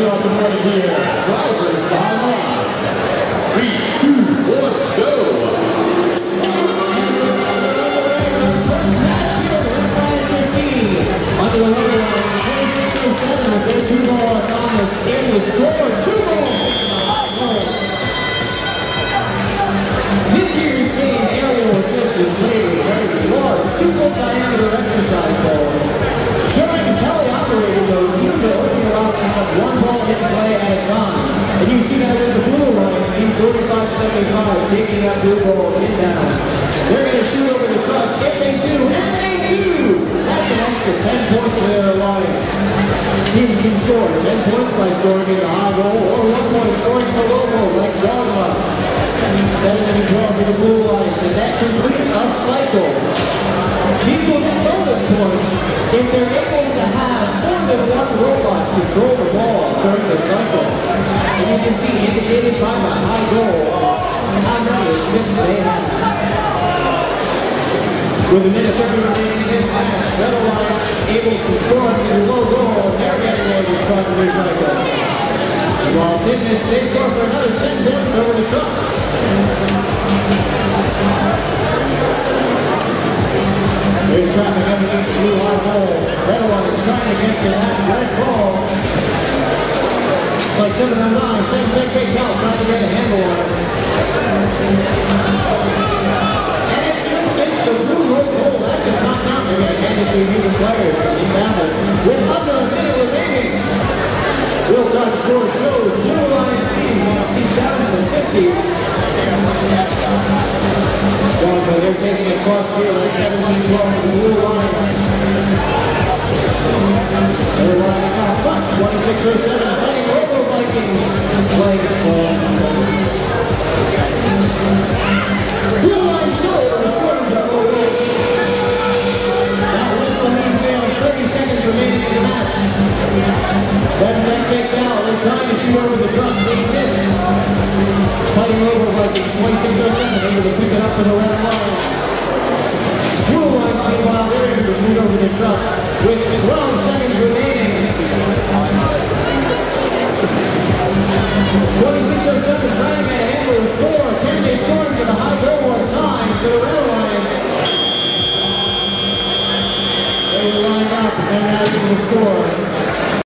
two off the morning here. Risers behind the line. Three, two, one, go. Under the 26-07 two more Thomas. Scored two. This year's game, aerial assist made a very large diameter 4575 taking that blue ball inbound. They're going to shoot over the truss. If they do, and they do, that's an extra 10 points for their alliance. Teams can score 10 points by scoring in the high goal or one point scoring in the low goal like Dogma. 7 and 12 for the blue lines, and that completes a cycle. Teams will get bonus points if they're able to have more than one robot control the ball during the cycle. And you can see indicated by the high goal With a minute 30 remaining in this match, able to score to low goal. They're getting ready to start the recycle. While 10 minutes, they score for another 10 points over the truss. There's traffic underneath the blue high Alliance trying to get to that red ball. Like 7 on 9. 23 meter with under a minute remaining. Real time score shows Blue Line Team 67 to 50. But they're taking it cross field 71 12 Blue Line. They're lining up, but 2607, playing Robo Vikings playing small. Match. Then Tech out. They're trying to shoot over the truss. They miss. Fighting over Vikings. 26 or 7. Able to pick it up for the Red Lions. Blue Lions, meanwhile, they're able to shoot over the truss with 12 and now able to score.